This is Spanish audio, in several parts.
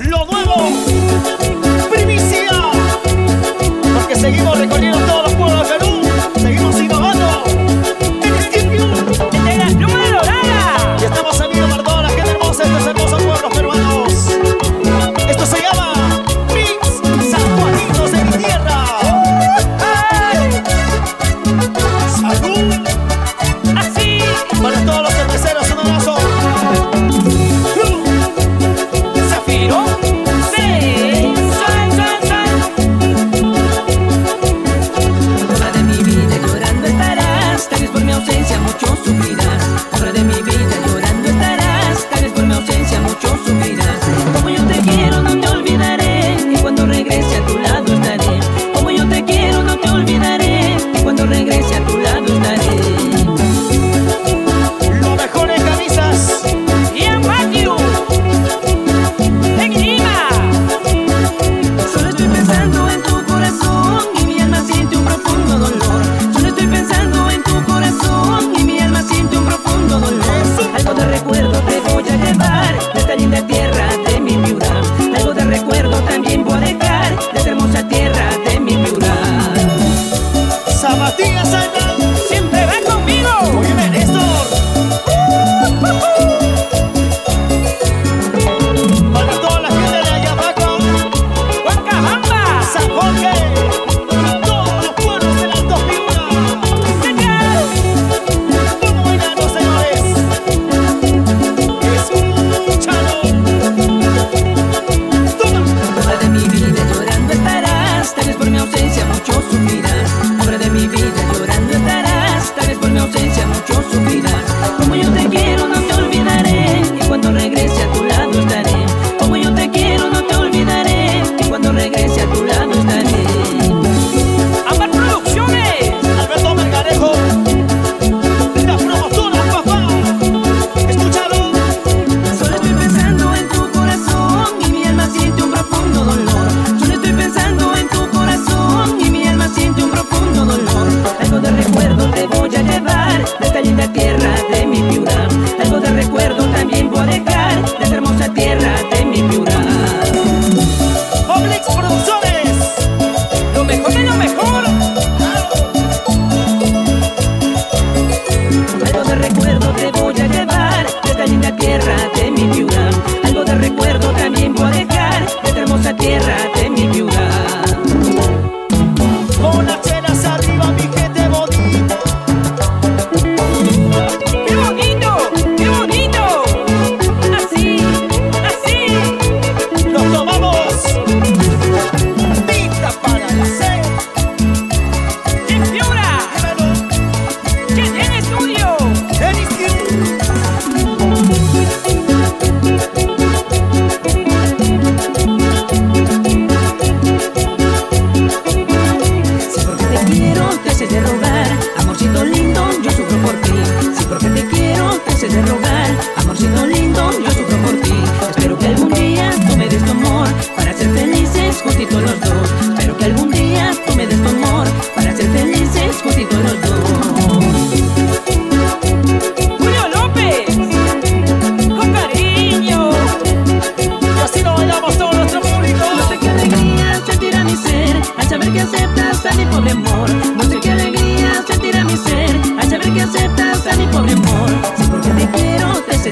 lo nuevo. Primicia. Porque seguimos recorriendo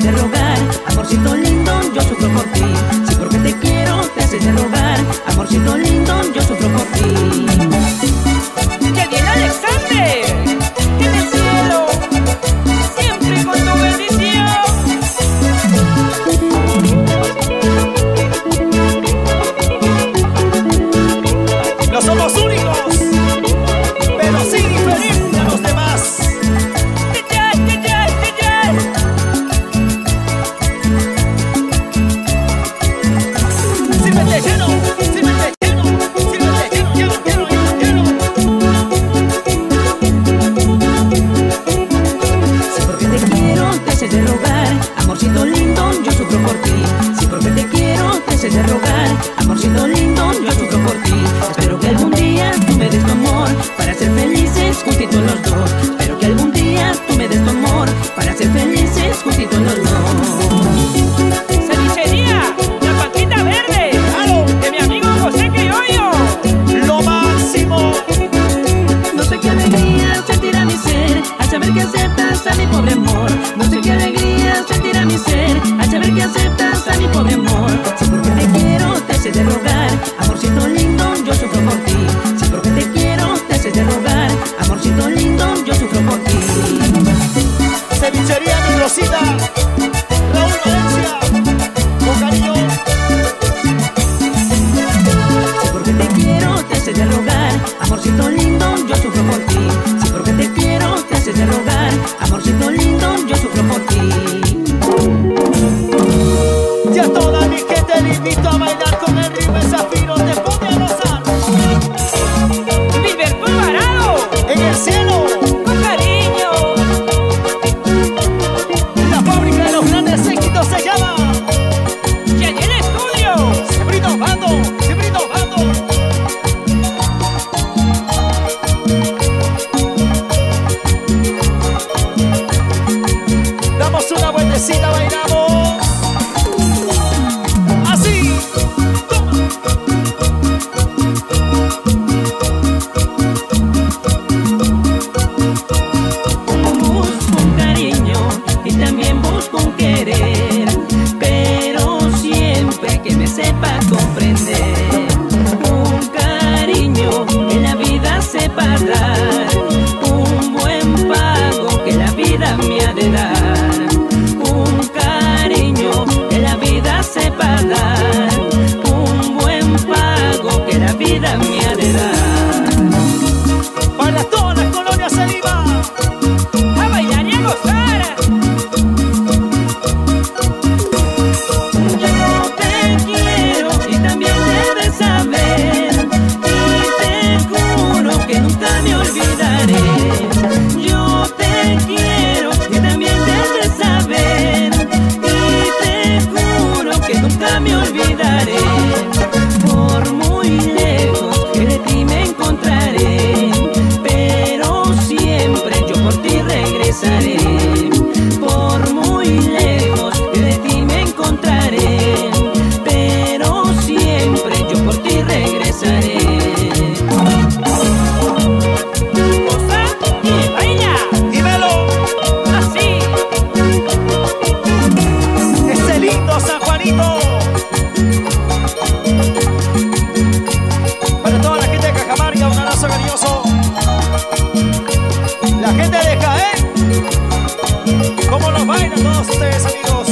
se. todos ustedes amigos.